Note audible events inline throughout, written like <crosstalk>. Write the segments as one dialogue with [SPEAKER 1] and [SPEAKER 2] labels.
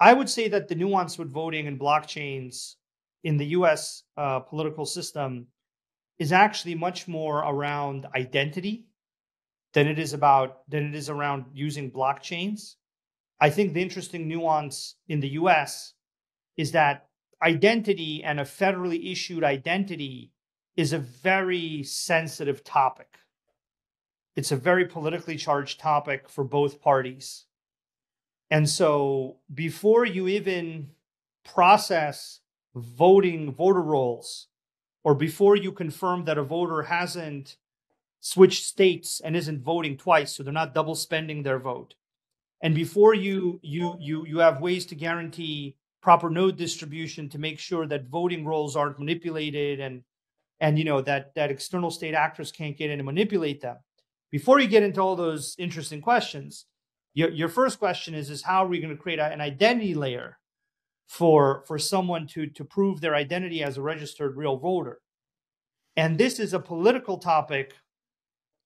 [SPEAKER 1] I would say that the nuance with voting and blockchains in the US uh, political system is actually much more around identity than it is about than it is around using blockchains. I think the interesting nuance in the US is that identity and a federally issued identity is a very sensitive topic. It's a very politically charged topic for both parties. And so before you even process voting voter rolls, or before you confirm that a voter hasn't switched states and isn't voting twice, so they're not double spending their vote, and before you you you you have ways to guarantee proper node distribution to make sure that voting rolls aren't manipulated and and you know that that external state actors can't get in and manipulate them before you get into all those interesting questions your, your first question is is how are we going to create an identity layer for for someone to to prove their identity as a registered real voter? And this is a political topic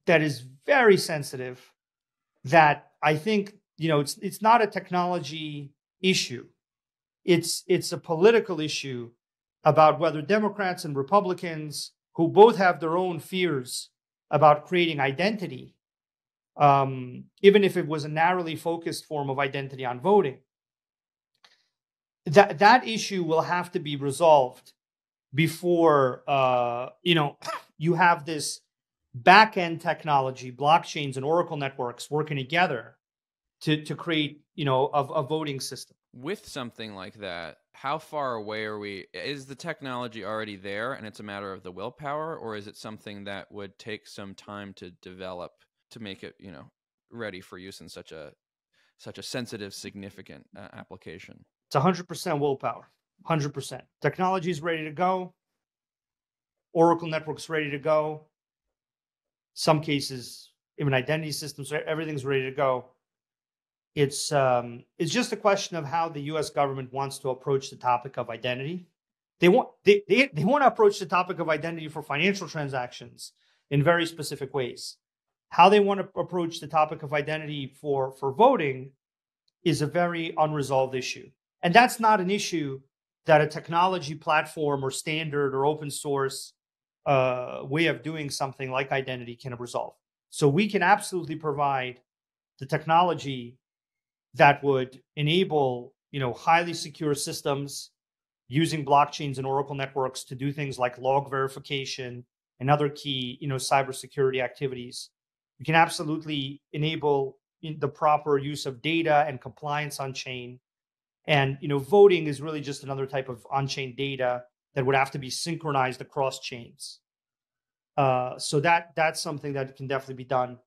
[SPEAKER 1] that is very sensitive that i think you know it's it's not a technology issue. It's it's a political issue about whether democrats and republicans who both have their own fears about creating identity um, even if it was a narrowly focused form of identity on voting. That that issue will have to be resolved before uh, you know <coughs> you have this back end technology, blockchains and Oracle networks working together to to create you know a, a voting system.
[SPEAKER 2] With something like that, how far away are we? Is the technology already there, and it's a matter of the willpower, or is it something that would take some time to develop? To make it you know ready for use in such a such a sensitive significant uh, application.
[SPEAKER 1] It's 100% willpower 100% technology is ready to go. Oracle networks ready to go. Some cases even identity systems everything's ready to go. It's um, it's just a question of how the us government wants to approach the topic of identity. They want they, they, they want to approach the topic of identity for financial transactions in very specific ways how they want to approach the topic of identity for for voting is a very unresolved issue. And that's not an issue that a technology platform or standard or open source uh, way of doing something like identity can resolve. So we can absolutely provide the technology that would enable you know highly secure systems using blockchains and oracle networks to do things like log verification and other key you know cybersecurity activities we can absolutely enable the proper use of data and compliance on chain. And you know, voting is really just another type of on-chain data that would have to be synchronized across chains. Uh, so that that's something that can definitely be done.